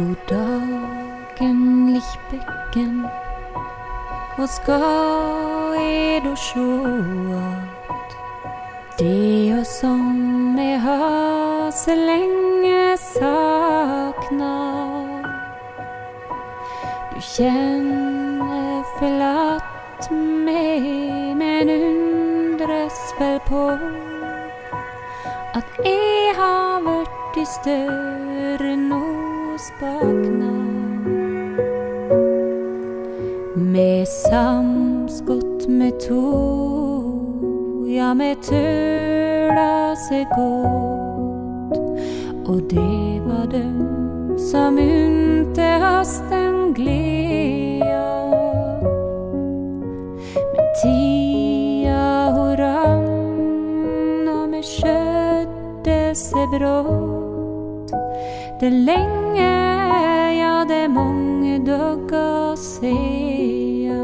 God dagen Lichbecken Og skal jeg da sjå at det og som jeg har så lenge sakna Du kjenner forlatt meg, men undres vel på at jeg har vært i større nå spakna. Med samskott med to, ja, me tøla seg godt. Og det var dem som unte oss den gleda. Men tida ho rann, og me skjøtte seg brått. Det er lenge, ja, det er mange dager sia.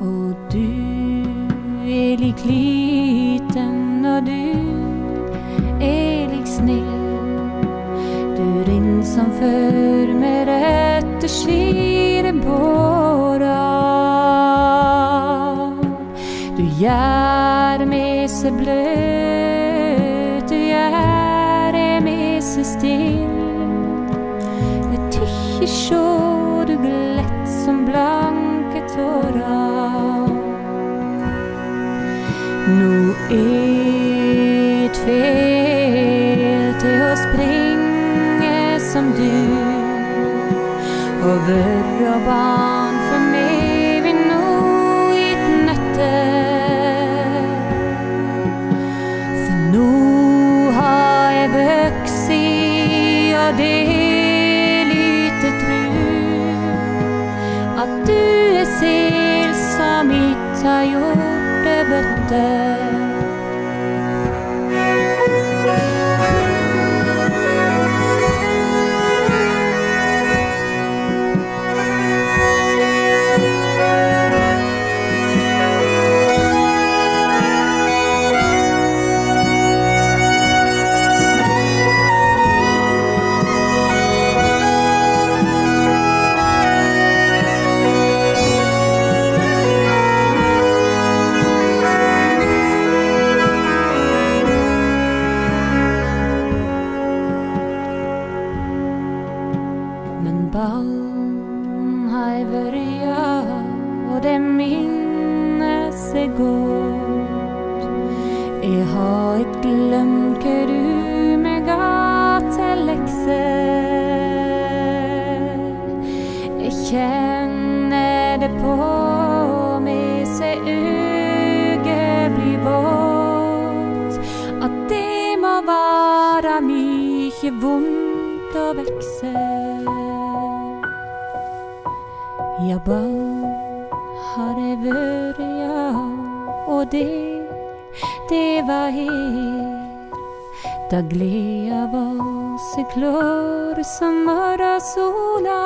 Og du er lik liten, og du er lik snill. Du rinn som før med rette skire på rad. Du gjør med seg gjør meg still. Jeg tykker sjå du glett som blanke er et fel til å springe som du. Og vørra barn er sel som ikke har gjort det bøtter. Barn har jeg vært, ja, og det minnes jeg godt. Jeg har ikke glemt hva du meg ga til lekse. Jeg kjenner det på meg så øyet blir vått. At det må være mye vondt å vekse. Ja, barn har jeg vært, ja, og det, det var her. Da gleda var så klar som morgensola.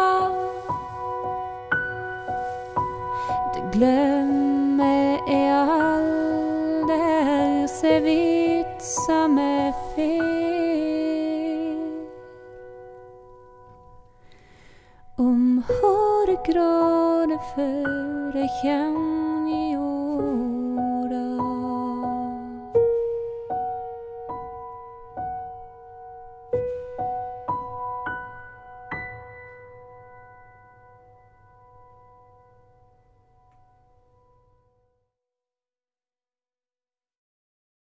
Det glemmer jeg aldri så vidt som kronevurig gang.